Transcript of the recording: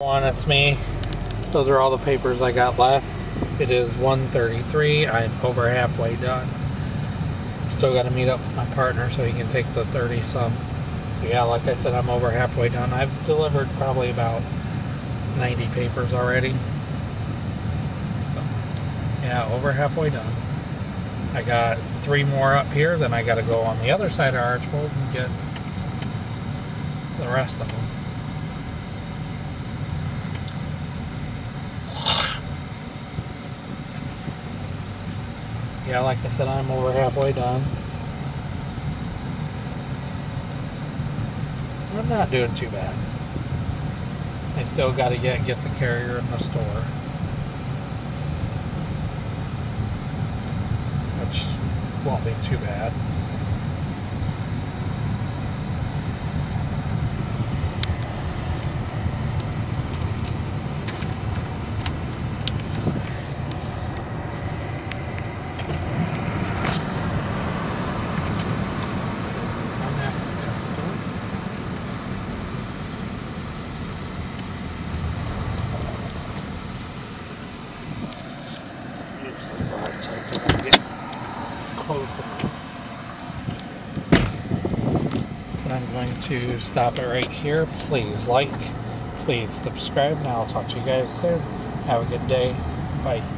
One, it's me. Those are all the papers I got left. It is 1:33. I'm over halfway done. Still got to meet up with my partner so he can take the 30 some. Yeah, like I said, I'm over halfway done. I've delivered probably about 90 papers already. So, yeah, over halfway done. I got three more up here, then I got to go on the other side of Archbold and get the rest of them. Yeah, like I said, I'm over halfway done. I'm not doing too bad. I still got to get get the carrier in the store, which won't be too bad. My next customer. Usually what I take when I get But I'm going to stop it right here. Please like, please subscribe, and I'll talk to you guys soon. Have a good day. Bye.